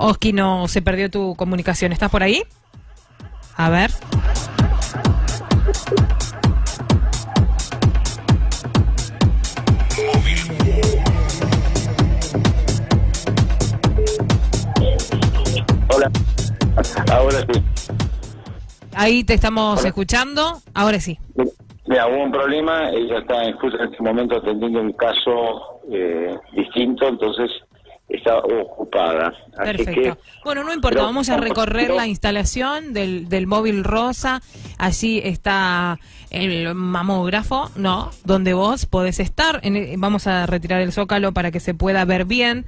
Oski, no se perdió tu comunicación. ¿Estás por ahí? A ver. Hola. Ahora sí. Ahí te estamos Hola. escuchando. Ahora sí. Mira, hubo un problema, ella está en- justo en este momento atendiendo un caso eh, distinto, entonces está ocupada. Así Perfecto. que, Bueno, no importa, vamos a recorrer la instalación del, del móvil rosa. Allí está el mamógrafo, ¿no? Donde vos podés estar. En el- vamos a retirar el zócalo para que se pueda ver bien.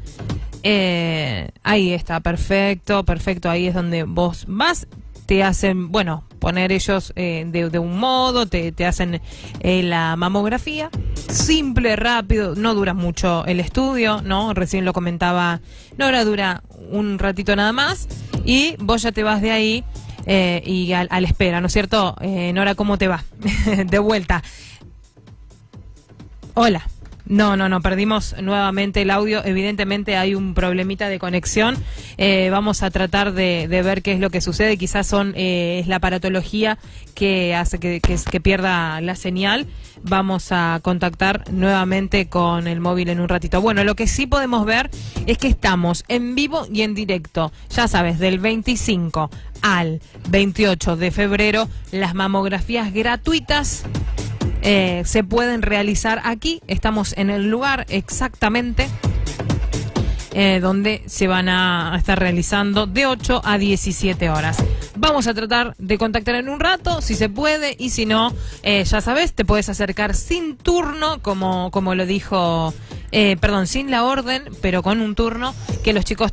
Eh, ahí está, perfecto, perfecto. Ahí es donde vos vas. Te hacen, bueno, poner ellos eh, de, de un modo, te, te hacen eh, la mamografía. Simple, rápido, no dura mucho el estudio, ¿no? Recién lo comentaba Nora, dura un ratito nada más. Y vos ya te vas de ahí eh, y al- a, la espera, ¿no es cierto? Eh, Nora, ¿cómo te va? de vuelta. Hola. No, no, no, perdimos nuevamente el audio. Evidentemente hay un problemita de conexión. Eh, vamos a tratar de, de ver qué es lo que sucede. Quizás son eh, es la aparatología que hace que, que- que pierda la señal. Vamos a contactar nuevamente con el móvil en un ratito. Bueno, lo que sí podemos ver es que estamos en vivo y en directo. Ya sabes, del 25 al 28 de febrero, las mamografías gratuitas eh, se pueden realizar aquí. Estamos en el lugar exactamente eh, donde se van a estar realizando de 8 a 17 horas. Vamos a tratar de contactar en un rato, si se puede, y si no, eh, ya sabes, te puedes acercar sin turno, como, como lo dijo, perdón, sin la orden, pero con un turno que los chicos